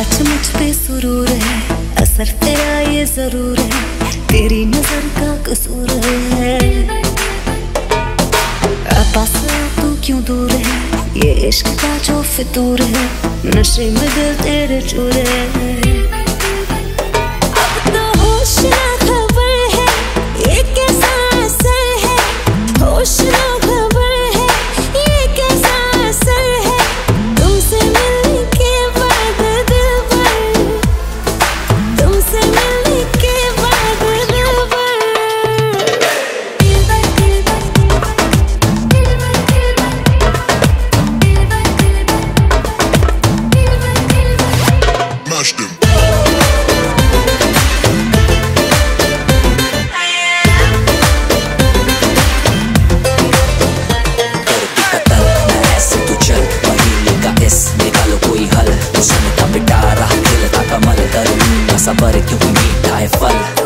आज मुझ पे सुरूर है, असर तेरा ये ज़रूर है, तेरी नज़र का कसूर है। पास तू क्यों दूर है? ये इश्क का जो फितूर है, नशे में दिल तेरे चूर है। सबर क्यों मीठा है फल?